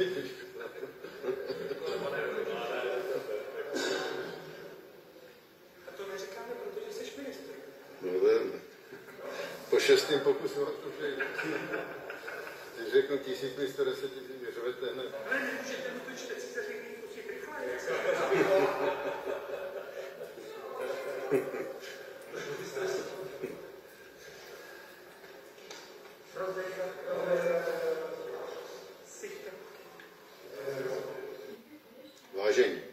A to neříkáme, protože jsi ministr. No vím. Po šestém pokusu a to přejde. Když řeknu tisíc místo deseti, mi řvete hned. Ale nemůžete mu to se řekni pustit rychleji. Prodejka поражений.